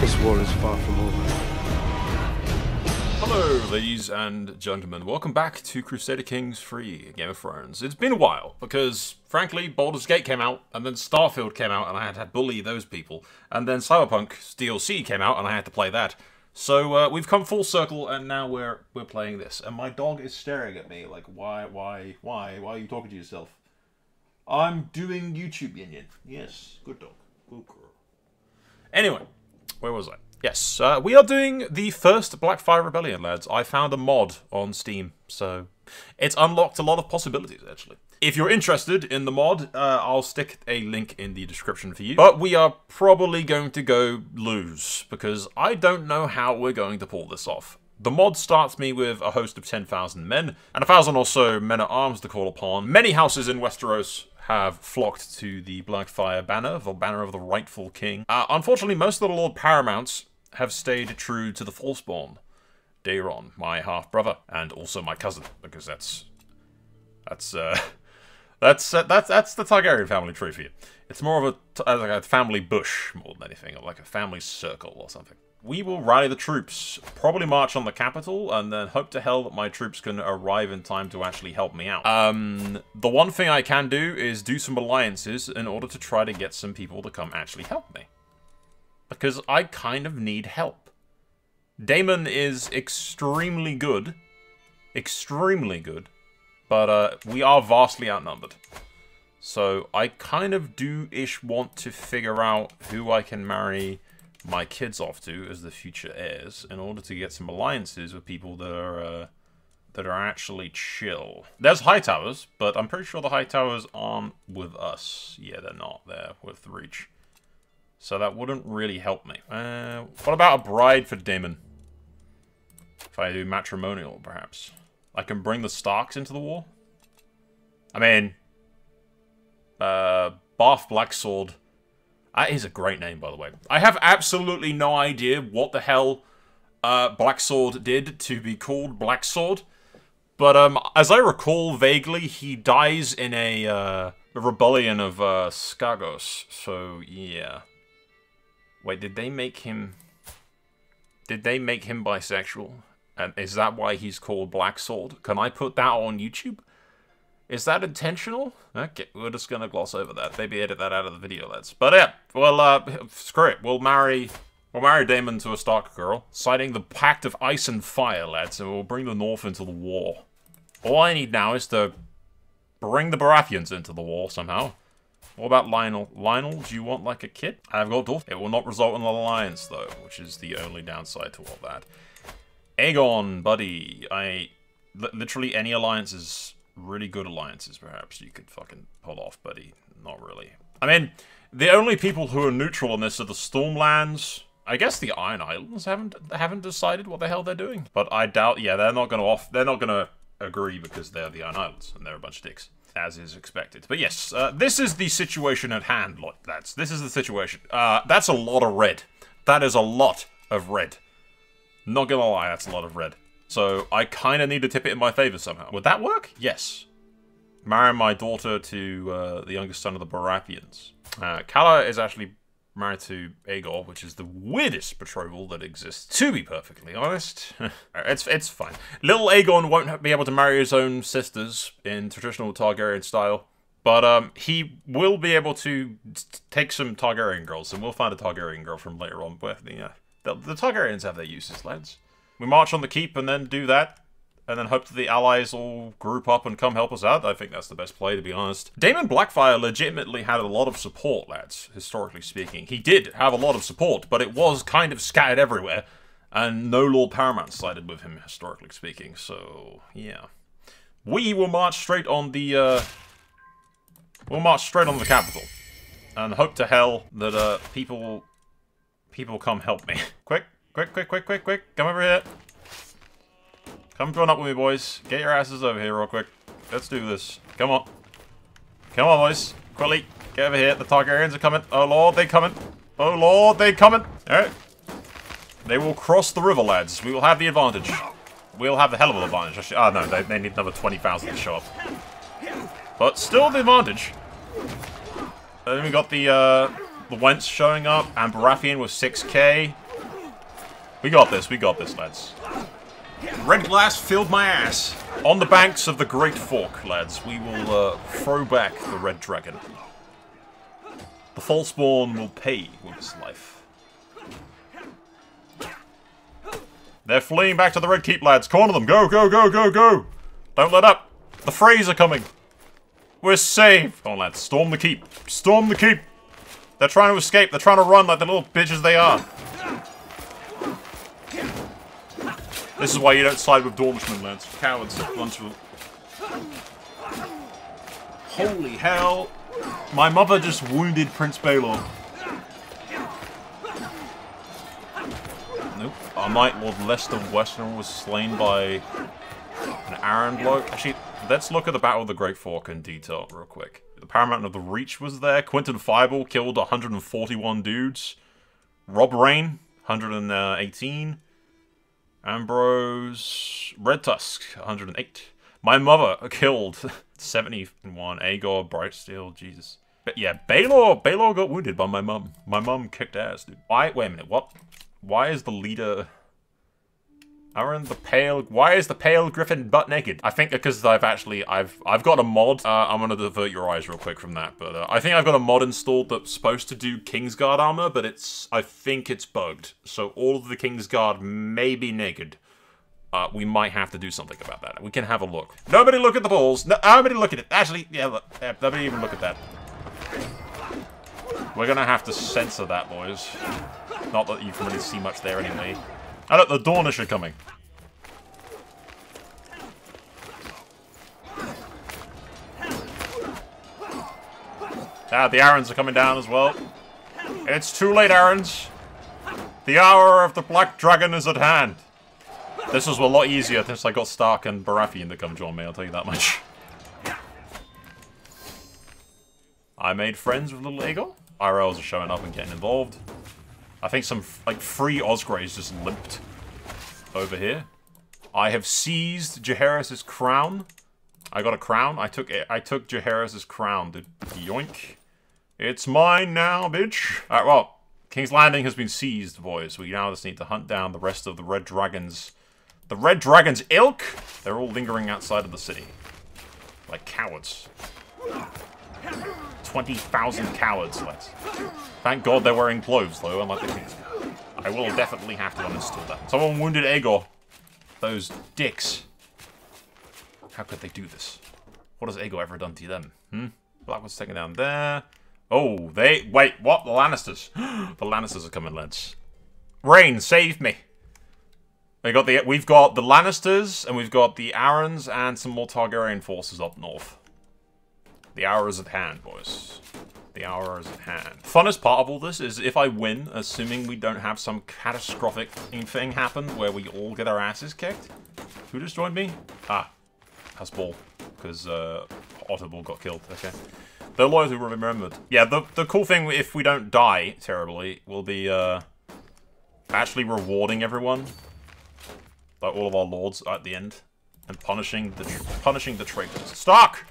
This war is far from over. Hello, ladies and gentlemen. Welcome back to Crusader Kings 3 Game of Thrones. It's been a while because, frankly, Baldur's Gate came out, and then Starfield came out, and I had to bully those people, and then Cyberpunk DLC came out, and I had to play that. So uh, we've come full circle, and now we're we're playing this. And my dog is staring at me like, why, why, why, why are you talking to yourself? I'm doing YouTube, Yin. Yes, good dog, good girl. Anyway, where was I? Yes, uh, we are doing the first Blackfyre Rebellion, lads. I found a mod on Steam, so it's unlocked a lot of possibilities, actually. If you're interested in the mod, uh, I'll stick a link in the description for you. But we are probably going to go lose, because I don't know how we're going to pull this off. The mod starts me with a host of 10,000 men, and a thousand or so men-at-arms to call upon. Many houses in Westeros have flocked to the Blackfyre banner, the banner of the rightful king. Uh, unfortunately, most of the Lord Paramounts have stayed true to the Falseborn. Daeron, my half-brother, and also my cousin, because that's... That's, uh... That's, uh, that's, that's the Targaryen family tree for you. It's more of a, uh, like a family bush, more than anything, or like a family circle or something. We will rally the troops, probably march on the capital, and then hope to hell that my troops can arrive in time to actually help me out. Um, the one thing I can do is do some alliances in order to try to get some people to come actually help me. Because I kind of need help. Daemon is extremely good. Extremely good. But uh, we are vastly outnumbered. So I kind of do-ish want to figure out who I can marry my kids off to as the future heirs in order to get some alliances with people that are uh, that are actually chill. There's Hightowers, but I'm pretty sure the Hightowers aren't with us. Yeah, they're not. They're with Reach. So that wouldn't really help me. Uh, what about a bride for Daemon? If I do matrimonial, perhaps. I can bring the Starks into the war? I mean... Uh, Bath Blacksword that is a great name, by the way. I have absolutely no idea what the hell uh, Blacksword did to be called Black Sword. But um, as I recall vaguely, he dies in a, uh, rebellion of uh, Skagos. So, yeah. Wait, did they make him... Did they make him bisexual? And is that why he's called Black Sword? Can I put that on YouTube? Is that intentional? Okay, we're just gonna gloss over that. Maybe edit that out of the video, lads. But yeah, well, uh, screw it. We'll marry, we'll marry Daemon to a Stark girl, citing the Pact of Ice and Fire, lads, and we'll bring the North into the war. All I need now is to bring the Baratheons into the war somehow. What about Lyonel? Lyonel, do you want like a kid? I've got Dolph. It will not result in an alliance though, which is the only downside to all that. Aegon, buddy, I literally any alliance is really good alliances, perhaps, you could fucking pull off, buddy. Not really. I mean, the only people who are neutral on this are the Stormlands. I guess the Iron Islands haven't haven't decided what the hell they're doing. But I doubt, yeah, they're not gonna off, they're not gonna agree because they're the Iron Islands and they're a bunch of dicks, as is expected. But yes, uh, this is the situation at hand, like that's this is the situation. Uh, that's a lot of red. That is a lot of red. Not gonna lie, that's a lot of red. So I kind of need to tip it in my favor somehow. Would that work? Yes. Marry my daughter to uh, the youngest son of the Baratheons. Uh, Calla is actually married to Aegor, which is the weirdest betrothal that exists, to be perfectly honest. it's it's fine. Little Aegon won't be able to marry his own sisters in traditional Targaryen style, but um, he will be able to take some Targaryen girls, and we'll find a Targaryen girl from later on. But the, the Targaryens have their uses, lads. We march on the keep and then do that. And then hope that the allies all group up and come help us out. I think that's the best play, to be honest. Daemon Blackfyre legitimately had a lot of support, lads, historically speaking. He did have a lot of support, but it was kind of scattered everywhere. And no Lord Paramount sided with him, historically speaking. So, yeah. We will march straight on the, uh... We'll march straight on the capital. And hope to hell that, uh, people... People come help me. Quick, Quick, quick, quick, quick, quick. Come over here. Come join up with me, boys. Get your asses over here real quick. Let's do this. Come on. Come on, boys. Quickly. Get over here. The Targaryens are coming. Oh, Lord, they're coming. Oh, Lord, they're coming. All right. They will cross the river, lads. We will have the advantage. We'll have the hell of an advantage. Oh, no, they, they need another 20,000 to show up. But still the advantage. And then we got the, uh, the Wentz showing up, and Baratheon with 6k. We got this, we got this, lads. Red glass filled my ass. On the banks of the Great Fork, lads, we will uh, throw back the Red Dragon. The Falseborn will pay with his life. They're fleeing back to the Red Keep, lads. Corner them. Go, go, go, go, go. Don't let up. The Freys are coming. We're safe. Come on, lads. Storm the keep. Storm the keep. They're trying to escape. They're trying to run like the little bitches they are. This is why you don't side with Dornishmen, lads. Cowards. Bunch of... Holy hell. My mother just wounded Prince Baelor. Nope. Our Knight Lord Leicester Western was slain by an Arryn bloke. Actually, let's look at the Battle of the Great Fork in detail real quick. The Paramount of the Reach was there. Quentyn Fireball killed 141 dudes. Robb Reyne, 118. Uh, Ambrose Red Tusk, 108. My mother killed 71. Aegor Brightsteel, Jesus. But yeah, Baelor, Baelor got wounded by my mum. My mum kicked ass, dude. Why? Wait a minute. What? Why is the leader? Aaron the pale. Why is the pale griffin butt naked? I think because I've actually I've I've got a mod. Uh, I'm gonna divert your eyes real quick from that, but uh, I think I've got a mod installed that's supposed to do Kingsguard armor, but it's I think it's bugged. So all of the Kingsguard may be naked. Uh, we might have to do something about that. We can have a look. Nobody look at the balls. No, nobody look at it. Actually, yeah, look, yeah, nobody even look at that. We're gonna have to censor that, boys. Not that you can really see much there anyway. Oh look, the Dornish are coming. Ah, the Arryns are coming down as well. It's too late, Arryns. The hour of the Black Dragon is at hand. This was a lot easier since I got Stark and Baratheon to come join me, I'll tell you that much. I made friends with little Eagle. IRLs are showing up and getting involved. I think some, like, free Osgreys just limped over here. I have seized Jaehaerys' crown. I got a crown. I took it. I took Jaehaerys' crown, dude. Yoink. It's mine now, bitch. Alright, well, King's Landing has been seized, boys. We now just need to hunt down the rest of the Red Dragons. The Red Dragon's ilk? They're all lingering outside of the city. Like cowards. 20,000 cowards, let's. Thank God they're wearing clothes, though, unlike the Kings. I will definitely have to uninstall that. Someone wounded Aegor. Those dicks. How could they do this? What has Aegor ever done to them? Hmm? Blackwood's taken down there. Oh, they... Wait, what? The Lannisters. the Lannisters are coming, lads. Reyne, save me. We got the we've got the Lannisters and we've got the Arryns and some more Targaryen forces up north. The hour is at hand, boys. The hour is at hand. Funnest part of all this is if I win, assuming we don't have some catastrophic thing happen where we all get our asses kicked. Who just joined me? Ah, Hasball, because uh, Otterball got killed. Okay. The loyalty will be remembered. Yeah, the, the cool thing if we don't die terribly will be uh, actually rewarding everyone like all of our lords at the end, and punishing the punishing the traitors. Stark!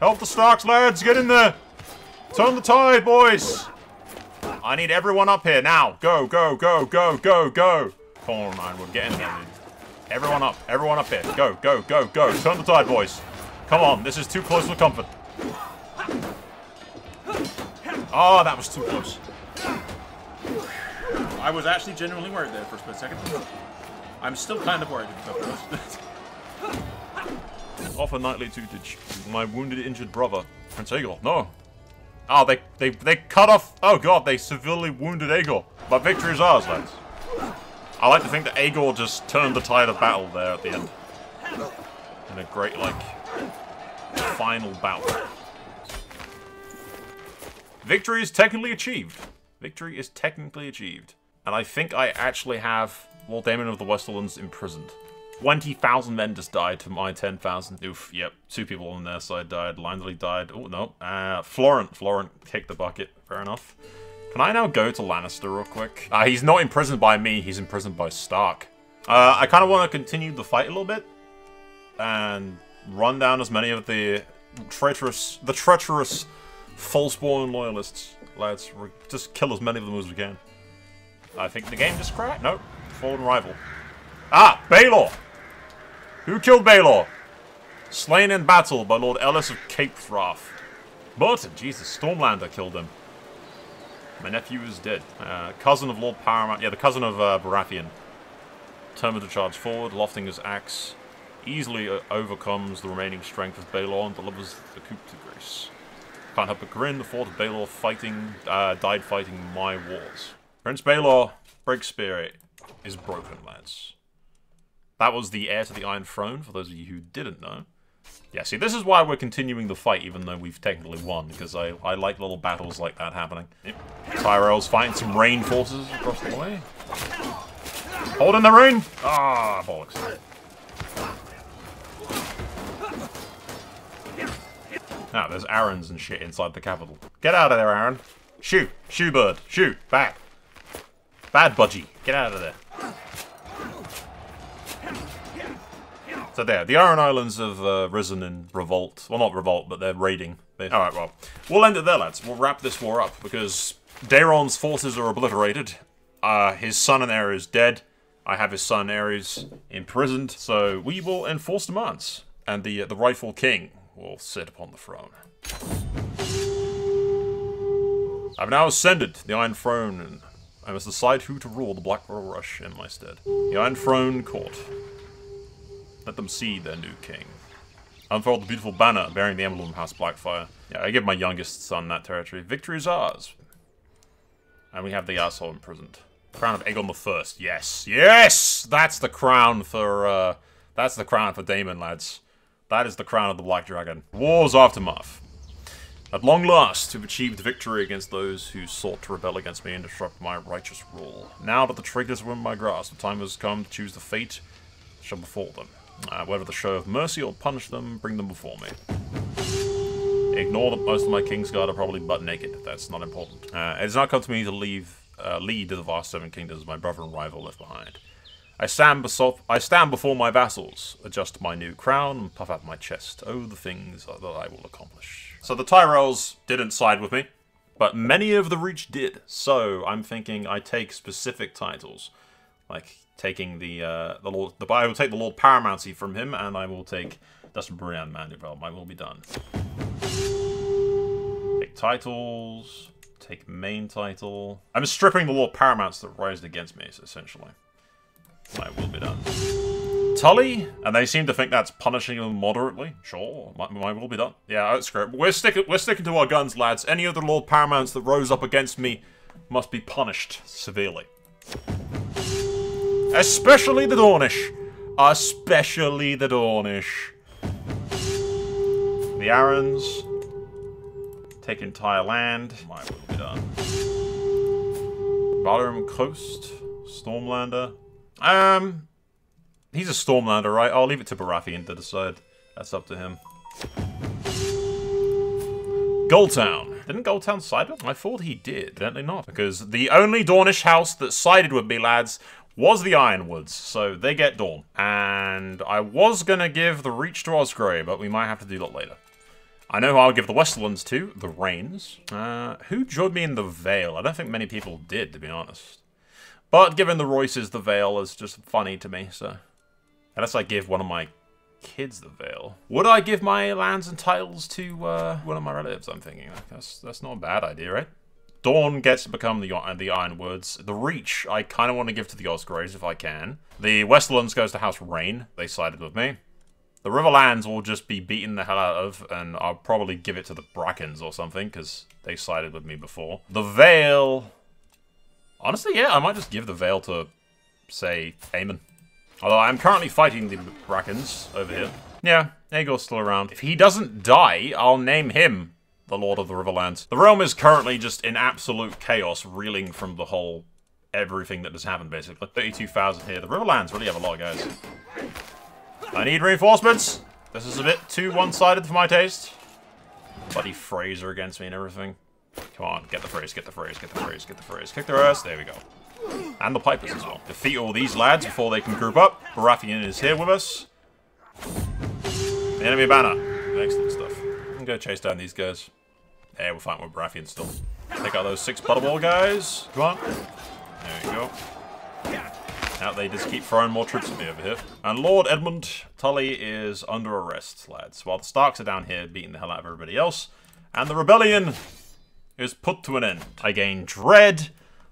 Help the Starks, lads! Get in there! Turn the tide, boys! I need everyone up here now. Go, go, go, go, go, go! Come on, man, we're getting there, dude. Everyone up, everyone up here. Go, go, go, go. Turn the tide, boys. Come on, this is too close for comfort. Oh, that was too close. I was actually genuinely worried there for a split second. I'm still kind of worried. Offer knightly tutelage. My wounded, injured brother, Prince Aegor. No. Oh, they they they cut off. Oh god, they severely wounded Aegor. But victory is ours, lads. I like to think that Aegor just turned the tide of battle there at the end. In a great, like, final bout. Victory is technically achieved. Victory is technically achieved. And I think I actually have Lord Daemon of the Westerlands imprisoned. 20,000 men just died to my 10,000. Oof, yep. Two people on their side died. Linsley died. Oh, no. Uh, Florent. Florent kicked the bucket. Fair enough. Can I now go to Lannister real quick? Uh, he's not imprisoned by me. He's imprisoned by Stark. Uh, I kind of want to continue the fight a little bit. And run down as many of the traitorous, the treacherous, false-born loyalists, lads. Just kill as many of them as we can. I think the game just cracked. Nope. Fallen rival. Ah, Baelor. Who killed Baelor? Slain in battle by Lord Ellis of Cape Wrath. Burton, Jesus, Stormlander killed him. My nephew is dead. Uh, cousin of Lord Paramount. Yeah, the cousin of uh, Baratheon. Determined to charge forward, lofting his axe. Easily uh, overcomes the remaining strength of Baelor and delivers the coup to grace. Can't help but grin, the thought of Baelor fighting, uh, died fighting my wars. Prince Baelor, Breakspear, is broken, lads. That was the heir to the Iron Throne, for those of you who didn't know. Yeah, see, this is why we're continuing the fight, even though we've technically won, because I, I like little battles like that happening. Yep. Tyrell's fighting some rain forces across the way. Hold in the rain! Ah, bollocks. Ah, there's Arryns and shit inside the capital. Get out of there, Arryn! Shoot! Shoot, bird! Shoot! Back! Bad budgie! Get out of there. So there, the Iron Islands have uh, risen in revolt. Well, not revolt, but they're raiding. Alright, well, we'll end it there, lads. We'll wrap this war up, because Daeron's forces are obliterated. Uh, his son and heir is dead. I have his son Aerys imprisoned, so we will enforce demands. And the, uh, the rightful king will sit upon the throne. I've now ascended the Iron Throne, and I must decide who to rule the Blackwater Rush in my stead. The Iron Throne Court. Let them see their new king. Unfurl the beautiful banner bearing the emblem of House Blackfyre. Yeah, I give my youngest son that territory. Victory is ours. And we have the asshole imprisoned. Crown of Aegon the First. Yes, yes, that's the crown for. Uh, that's the crown for Daemon, lads. That is the crown of the Black Dragon. War's aftermath. At long last, we've achieved victory against those who sought to rebel against me and disrupt my righteous rule. Now that the traitors are in my grasp, the time has come to choose the fate that shall befall them. Uh, whether the show of mercy or punish them, bring them before me. Ignore that most of my Kingsguard are probably butt naked. That's not important. Uh, it has not come to me to leave, uh, lead to the vast seven kingdoms my brother and rival left behind. I stand, I stand before my vassals, adjust my new crown, and puff out my chest. Oh, the things that I will accomplish. So the Tyrells didn't side with me, but many of the Reach did. So I'm thinking I take specific titles, like taking the uh, the Lord. The I will take the Lord Paramountcy from him, and I will take Dustin Brian Mandeville. I will be done. Take titles. Take main title. I'm stripping the Lord Paramounts that rised against me, essentially. I will be done. Tully, and they seem to think that's punishing them moderately. Sure, my, my will be done. Yeah, that's great. We're sticking, we're sticking to our guns, lads. Any other Lord Paramounts that rose up against me must be punished severely. Especially the Dornish. Especially the Dornish. The Arryns. Take entire land. My will be done. Bottom Coast. Stormlander. Um, he's a Stormlander, right? I'll leave it to Baratheon to decide. That's up to him. Goldtown. Didn't Goldtown side with I thought he did. Evidently not. Because the only Dornish house that sided with me, lads, was the Ironwoods. So they get Dorne. And I was going to give the Reach to Osgrey, but we might have to do that later. I know I'll give the Westerlands to. The Reynes. Uh, who joined me in the Vale? I don't think many people did, to be honest. But given the Royces, the Vale is just funny to me, so... Unless I give one of my kids the Vale. Would I give my lands and titles to uh, one of my relatives, I'm thinking? That's, that's not a bad idea, right? Dorne gets to become the, uh, the Ironwoods. The Reach, I kind of want to give to the Osgreys if I can. The Westerlands goes to House Reyne. They sided with me. The Riverlands will just be beaten the hell out of, and I'll probably give it to the Brackens or something, because they sided with me before. The Vale... Honestly, yeah, I might just give the Vale to, say, Aemon. Although I'm currently fighting the Brackens over here. Yeah, Aegor's still around. If he doesn't die, I'll name him the Lord of the Riverlands. The realm is currently just in absolute chaos, reeling from the whole everything that has happened, basically. 32,000 here. The Riverlands really have a lot, guys. I need reinforcements! This is a bit too one-sided for my taste. Bloody Fraser against me and everything. Come on, get the phrase, get the phrase, get the phrase, get the phrase. Kick their ass, there we go. And the Pipers as well. Defeat all these lads before they can group up. Baratheon is here with us. Enemy banner. Excellent stuff. I'm gonna go chase down these guys. Yeah, we're fighting with Baratheon still. Take out those six Butterball guys. Come on. There you go. Now they just keep throwing more troops at me over here. And Lord Edmund Tully is under arrest, lads. While the Starks are down here beating the hell out of everybody else. And the rebellion is put to an end. I gain dread,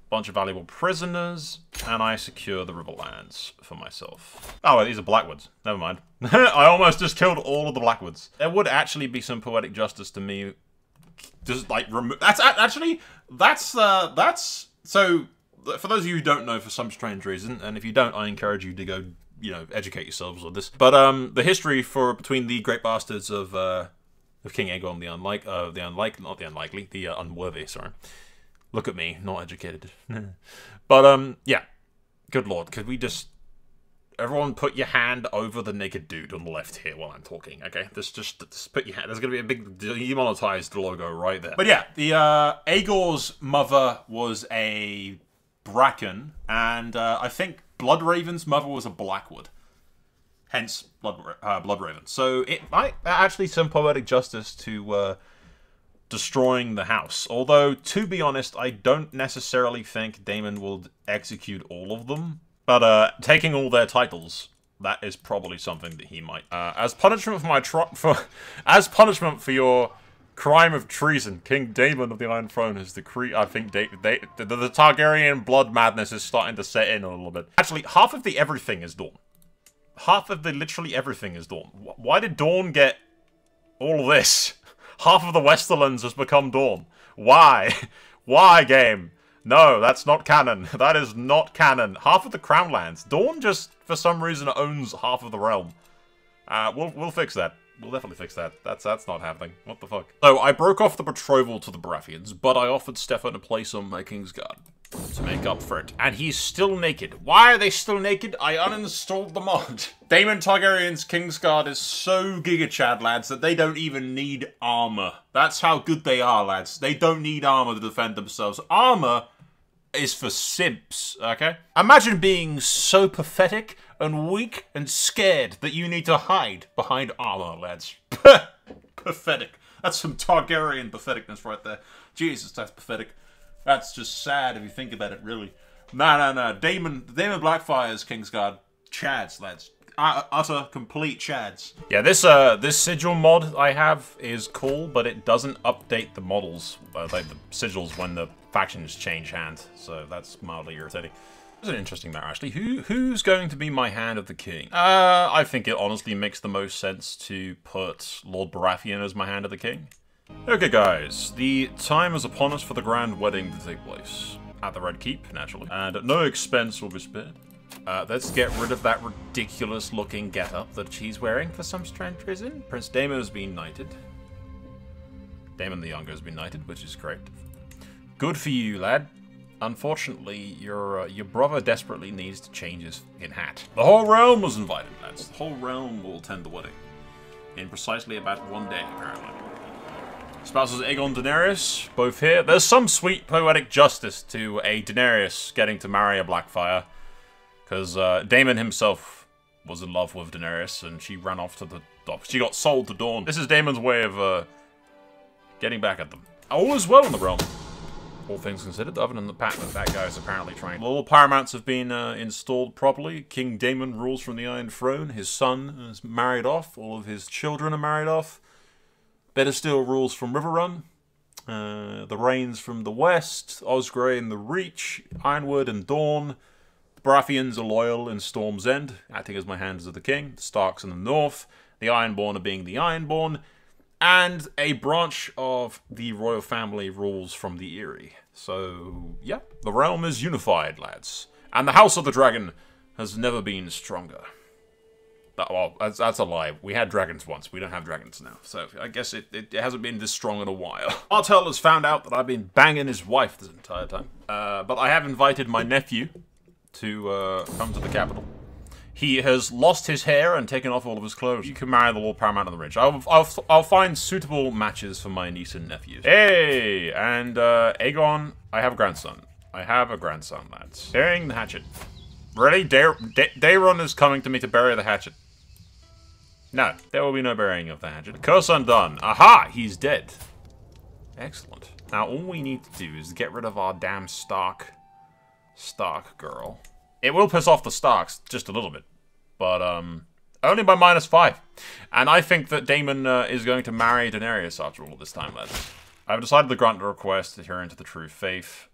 bunch of valuable prisoners, and I secure the Riverlands for myself. Oh, these are Blackwoods. Never mind. I almost just killed all of the Blackwoods. There would actually be some poetic justice to me. Just like remove. That's actually that's uh that's so. For those of you who don't know, for some strange reason, and if you don't, I encourage you to go, you know, educate yourselves on this. But um, the history for between the great bastards of uh, of King Aegon the unlike, uh, the unlike not the unlikely, the uh, unworthy. Sorry. Look at me, not educated. but um, yeah. Good lord, could we just everyone put your hand over the naked dude on the left here while I'm talking, okay? Just, just, just put your hand. There's gonna be a big demonetized logo right there. But yeah, the uh, Aegor's mother was a Bracken, and uh, I think Bloodraven's mother was a Blackwood. Hence, Blood, uh, Bloodraven. So it might actually some poetic justice to uh, destroying the house. Although, to be honest, I don't necessarily think Daemon will execute all of them. But uh, taking all their titles, that is probably something that he might. Uh, as punishment for my for, as punishment for your crime of treason, King Daemon of the Iron Throne has decreed. I think they, they, the, the Targaryen blood madness is starting to set in a little bit. Actually, half of the everything is Dorne. Half of the literally everything is Dorne. Why did Dorne get all of this? half of the Westerlands has become Dorne. Why? Why, game? No, that's not canon. That is not canon. Half of the Crownlands. Dorne just, for some reason, owns half of the realm. Uh, we'll, we'll fix that. We'll definitely fix that. That's that's not happening. What the fuck? So, I broke off the betrothal to the Baratheons, but I offered Stefan a place on my Kingsguard to make up for it. And he's still naked. Why are they still naked? I uninstalled the mod. Daemon Targaryen's Kingsguard is so Giga Chad, lads, that they don't even need armor. That's how good they are, lads. They don't need armor to defend themselves. Armor is for simps, okay? Imagine being so pathetic and weak and scared that you need to hide behind armor, lads. pathetic. That's some Targaryen patheticness right there. Jesus, that's pathetic. That's just sad if you think about it, really. No, no, no. Daemon, Daemon Blackfyre's Kingsguard. Chads, lads. Uh, utter, complete chads. Yeah, this uh, this sigil mod I have is cool, but it doesn't update the models, uh, like the sigils when the factions change hand. So that's mildly irritating. It's an interesting matter, actually. Who Who's going to be my Hand of the King? Uh, I think it honestly makes the most sense to put Lord Baratheon as my Hand of the King. Okay guys, the time is upon us for the grand wedding to take place. At the Red Keep, naturally. And no expense will be spared. Uh, let's get rid of that ridiculous looking getup that she's wearing for some strange reason. Prince Daemon has been knighted. Daemon the Younger has been knighted, which is great. Good for you, lad. Unfortunately, your uh, your brother desperately needs to change his in hat. The whole realm was invited, lads. The whole realm will attend the wedding. In precisely about one day, apparently. Spouses Aegon Daenerys, both here. There's some sweet poetic justice to a Daenerys getting to marry a Blackfyre. Because uh, Daemon himself was in love with Daenerys, and she ran off to the... top. She got sold to Dorne. This is Daemon's way of uh, getting back at them. All is well in the realm. All things considered, other than the fact that that guy is apparently trying. All paramounts have been uh, installed properly. King Daemon rules from the Iron Throne. His son is married off. All of his children are married off. Bittersteel rules from Riverrun. Uh, the Reynes from the west. Osgrey and the Reach. Ironwood and Dorne. The Baratheons are loyal in Storm's End, acting as my hands of the king. The Starks in the north. The Ironborn are being the Ironborn. And a branch of the royal family rules from the Eyrie. So, yeah, the realm is unified, lads. And the House of the Dragon has never been stronger. Well, that's, that's a lie. We had dragons once. We don't have dragons now. So I guess it, it, it hasn't been this strong in a while. Martell has found out that I've been banging his wife this entire time. Uh, but I have invited my nephew to uh, come to the capital. He has lost his hair and taken off all of his clothes. You can marry the Lord Paramount on the Ridge. I'll, I'll, I'll find suitable matches for my niece and nephews. Hey! And uh, Aegon, I have a grandson. I have a grandson, lads. Burying the hatchet. Ready? Day Daeron is coming to me to bury the hatchet. No, there will be no burying of the Hadget. Curse undone. Aha! He's dead. Excellent. Now, all we need to do is get rid of our damn Stark... Stark girl. It will piss off the Starks just a little bit. But, um... Only by minus five. And I think that Daemon uh, is going to marry Daenerys after all this time, lads. I've decided to grant the request to hear into the true faith.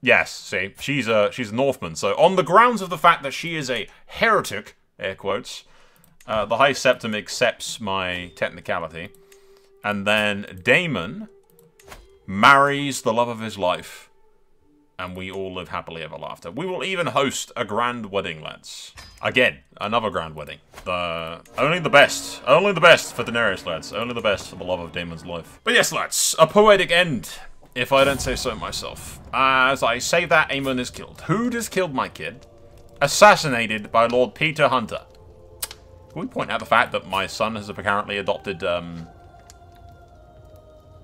Yes, see, she's a she's a Northman. So on the grounds of the fact that she is a heretic, air quotes, uh, the High Septon accepts my technicality, and then Daemon marries the love of his life, and we all live happily ever after. We will even host a grand wedding, lads. Again, another grand wedding. The only the best, only the best for Daenerys, lads. Only the best for the love of Daemon's life. But yes, lads, a poetic end if I don't say so myself. As I say that, Aemon is killed. Who has killed my kid? Assassinated by Lord Peter Hunter. Can we point out the fact that my son has apparently adopted, um...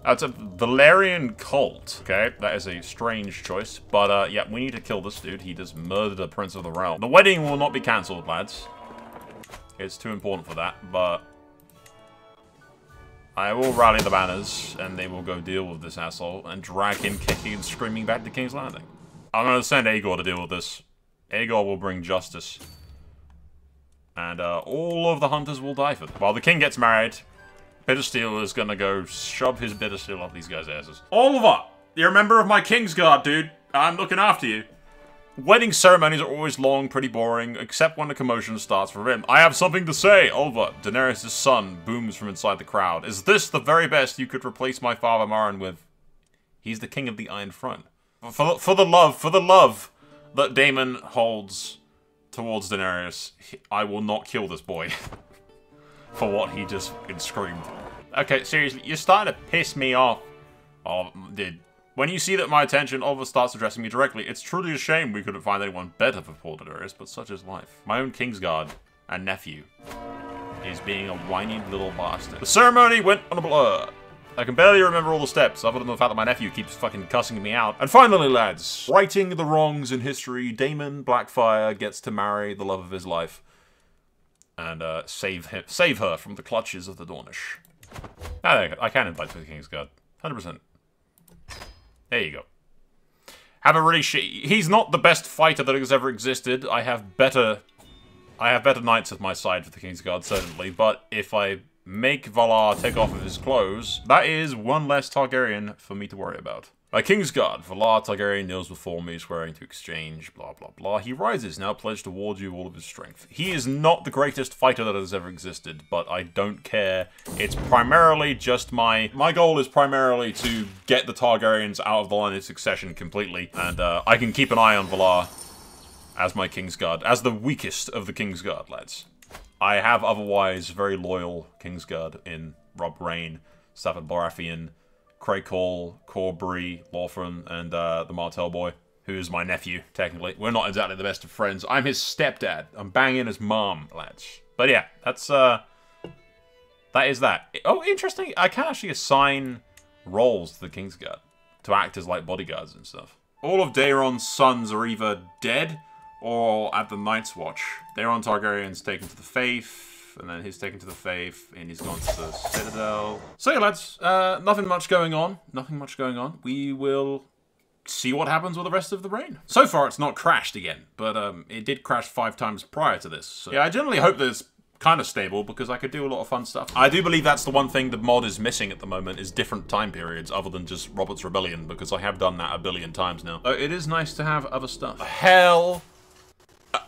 That's a Valyrian cult, okay? That is a strange choice. But, uh, yeah, we need to kill this dude. He just murdered a Prince of the Realm. The wedding will not be cancelled, lads. It's too important for that, but... I will rally the banners, and they will go deal with this asshole, and drag him kicking and screaming back to King's Landing. I'm gonna send Aegor to deal with this. Aegor will bring justice. And uh, all of the hunters will die for them. While the king gets married, Bittersteel is gonna go shove his Bittersteel up these guys' asses. Oliver! You're a member of my Kingsguard, dude. I'm looking after you. Wedding ceremonies are always long, pretty boring, except when the commotion starts for him. I have something to say, Oliver. Daenerys' son booms from inside the crowd. Is this the very best you could replace my father Maron with? He's the king of the Iron Front. For, for the love, for the love that Daemon holds towards Daenerys, I will not kill this boy. for what he just screamed. Okay, seriously, you're starting to piss me off. Oh, dude. When you see that my attention, Oliver starts addressing me directly. It's truly a shame we couldn't find anyone better for poor Daenerys, but such is life. My own Kingsguard and nephew is being a whiny little bastard. The ceremony went on a blur. I can barely remember all the steps, other than the fact that my nephew keeps fucking cussing me out. And finally, lads, righting the wrongs in history, Daemon Blackfyre gets to marry the love of his life and uh, save him, save her from the clutches of the Dornish. I, I can invite to the Kingsguard, 100%. There you go. Have a really shit. He's not the best fighter that has ever existed. I have better, I have better knights at my side for the Kingsguard certainly. But if I make Valarr take off of his clothes, that is one less Targaryen for me to worry about. My Kingsguard, Valarr Targaryen kneels before me, swearing to exchange, blah blah blah. He rises, now pledged to ward you all of his strength. He is not the greatest fighter that has ever existed, but I don't care. It's primarily just my... My goal is primarily to get the Targaryens out of the line of succession completely, and uh, I can keep an eye on Valarr as my Kingsguard, as the weakest of the Kingsguard, lads. I have otherwise very loyal Kingsguard in Robb Reyne, Stafford Baratheon, Craig Cole, Corbury, Lothran, and uh, the Martell boy, who is my nephew, technically. We're not exactly the best of friends. I'm his stepdad. I'm banging his mom, lads. But yeah, that's, uh... That is that. Oh, interesting. I can actually assign roles to the Kingsguard to act as, like, bodyguards and stuff. All of Daeron's sons are either dead or at the Night's Watch. Daeron Targaryen's taken to the Faith, and then he's taken to the Faith, and he's gone to the Citadel. So yeah, lads, uh, nothing much going on. Nothing much going on. We will see what happens with the rest of the Reign. So far, it's not crashed again, but um, it did crash five times prior to this. So, yeah, I generally hope that it's kind of stable because I could do a lot of fun stuff. I do believe that's the one thing the mod is missing at the moment is different time periods other than just Robert's Rebellion because I have done that a billion times now. So it is nice to have other stuff. Hell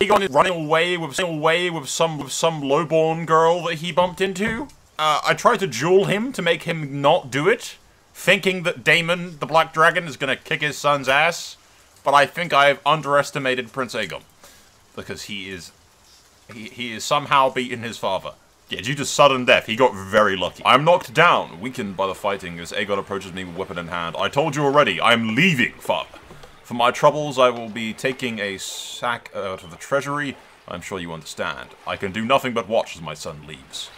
Aegon is running away with away with some with some lowborn girl that he bumped into. Uh, I tried to jewel him to make him not do it, thinking that Daemon, the Black Dragon, is gonna kick his son's ass. But I think I've underestimated Prince Aegon. Because he is... He, he is somehow beaten his father. Yeah, due to sudden death, he got very lucky. I'm knocked down, weakened by the fighting as Aegon approaches me with weapon in hand. I told you already, I'm leaving, father. For my troubles, I will be taking a sack out of the treasury. I'm sure you understand. I can do nothing but watch as my son leaves.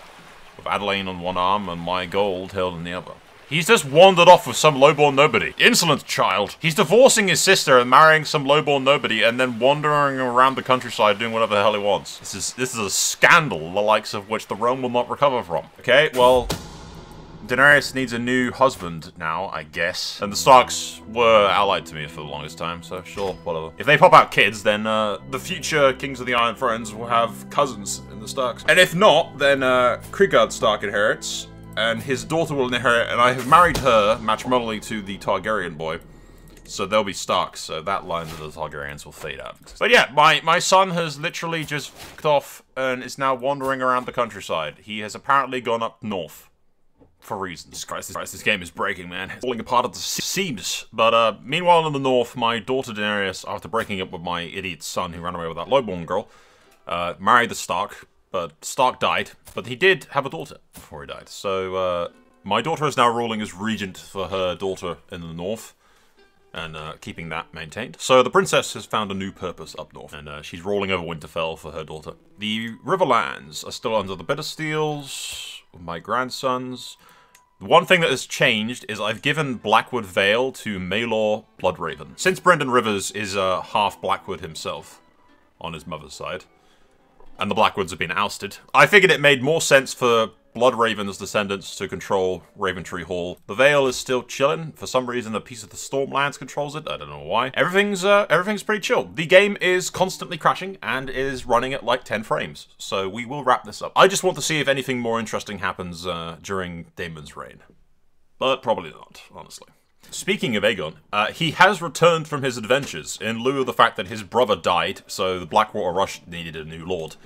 With Adelayne on one arm and my gold held in the other. He's just wandered off with some lowborn nobody. Insolent child. He's divorcing his sister and marrying some lowborn nobody and then wandering around the countryside doing whatever the hell he wants. This is this is a scandal, the likes of which the realm will not recover from. Okay, well, Daenerys needs a new husband now, I guess. And the Starks were allied to me for the longest time, so sure, whatever. If they pop out kids, then uh, the future Kings of the Iron Thrones will have cousins in the Starks. And if not, then uh, Krigard Stark inherits, and his daughter will inherit, and I have married her matrimonially to the Targaryen boy. So they'll be Starks, so that line of the Targaryens will fade out. But yeah, my, my son has literally just off and is now wandering around the countryside. He has apparently gone up north for reasons. Christ, Christ, this game is breaking, man. It's falling apart at the seams. But uh, meanwhile in the north, my daughter Daenerys, after breaking up with my idiot son who ran away with that lowborn girl, uh, married the Stark, but Stark died. But he did have a daughter before he died. So uh, my daughter is now ruling as regent for her daughter in the north. And uh, keeping that maintained. So the princess has found a new purpose up north, and uh, she's rolling over Winterfell for her daughter. The Riverlands are still under the Bittersteels, of my grandsons. One thing that has changed is I've given Blackwood Vale to Maelor Bloodraven. Since Brynden Rivers is uh, half Blackwood himself on his mother's side, and the Blackwoods have been ousted, I figured it made more sense for Bloodraven's descendants to control Raventree Hall. The Vale is still chilling. For some reason, a piece of the Stormlands controls it. I don't know why. Everything's uh, everything's pretty chill. The game is constantly crashing and is running at like 10 frames. So we will wrap this up. I just want to see if anything more interesting happens uh, during Daemon's reign. But probably not, honestly. Speaking of Aegon, uh, he has returned from his adventures in lieu of the fact that his brother died, so the Blackwater Rush needed a new lord.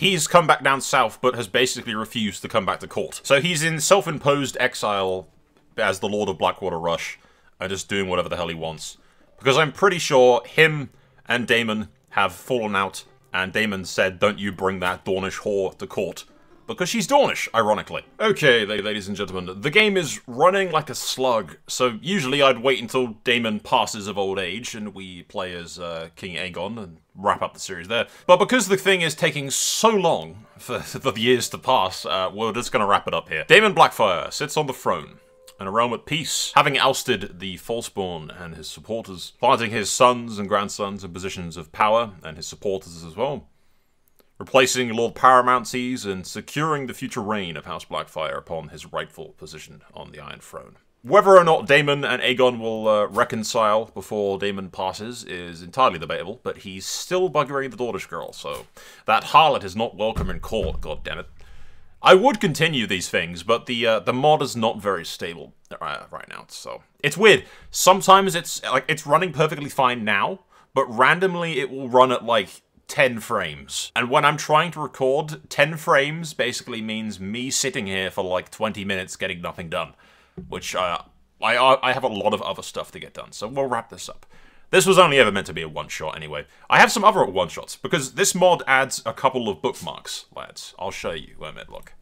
He's come back down south, but has basically refused to come back to court. So he's in self-imposed exile as the Lord of Blackwater Rush, and just doing whatever the hell he wants. Because I'm pretty sure him and Daemon have fallen out, and Daemon said, don't you bring that Dornish whore to court because she's Dornish, ironically. Okay, ladies and gentlemen, the game is running like a slug, so usually I'd wait until Daemon passes of old age and we play as uh, King Aegon and wrap up the series there. But because the thing is taking so long for, the years to pass, uh, we're just gonna wrap it up here. Daemon Blackfyre sits on the throne, in a realm at peace, having ousted the Falseborn and his supporters, planting his sons and grandsons in positions of power, and his supporters as well replacing Lord Paramountseas and securing the future reign of House Blackfyre upon his rightful position on the Iron Throne. Whether or not Daemon and Aegon will uh, reconcile before Daemon passes is entirely debatable, but he's still buggering the Dornish girl, so that harlot is not welcome in court, God damn it! I would continue these things, but the uh, the mod is not very stable uh, right now, so it's weird. Sometimes it's like it's running perfectly fine now, but randomly it will run at like 10 frames. And when I'm trying to record, 10 frames basically means me sitting here for like 20 minutes getting nothing done. Which uh, I, I have a lot of other stuff to get done, so we'll wrap this up. This was only ever meant to be a one-shot anyway. I have some other one-shots, because this mod adds a couple of bookmarks, lads. I'll show you. A minute, look.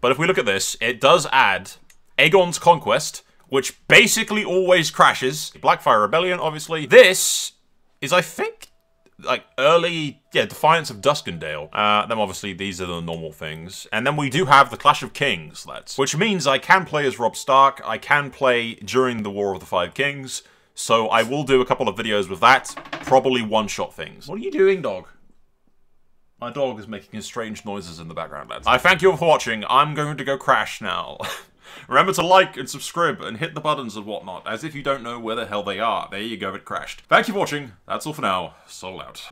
But if we look at this, it does add Aegon's Conquest, which basically always crashes. Blackfyre Rebellion, obviously. This is, I think, like early, yeah, Defiance of Duskendale. Uh, then obviously these are the normal things. And then we do have the Clash of Kings, let's, which means I can play as Robb Stark, I can play during the War of the Five Kings, so I will do a couple of videos with that, probably one-shot things. What are you doing, dog? My dog is making strange noises in the background, lads. I thank you all for watching. I'm going to go crash now. Remember to like and subscribe and hit the buttons and whatnot, as if you don't know where the hell they are. There you go, it crashed. Thank you for watching. That's all for now. Soul out.